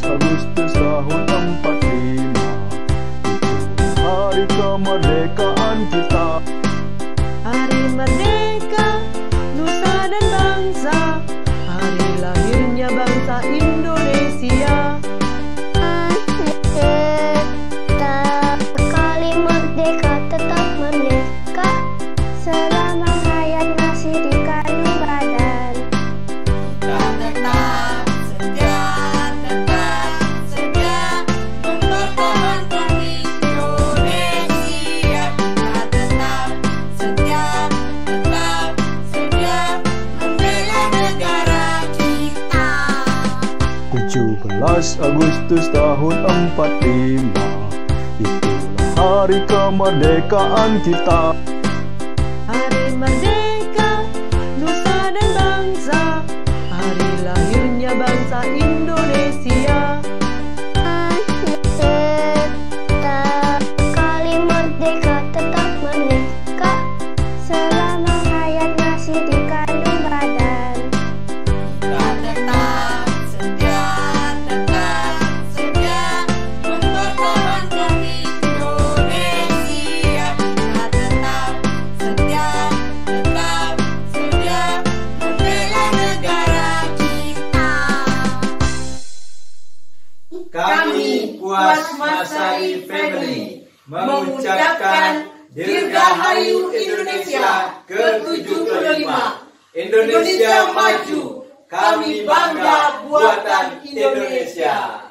Agustus tahun 45 Itu hari kemerdekaan kita Hari merdeka, nusa dan bangsa. Hari lahirnya bangsa Indonesia 17 Agustus tahun 45 Itulah hari kemerdekaan kita. Hari merdeka, Kami Puas Masari Family mengucapkan Dirgahayu Indonesia ke-75. Indonesia maju, kami bangga buatan Indonesia.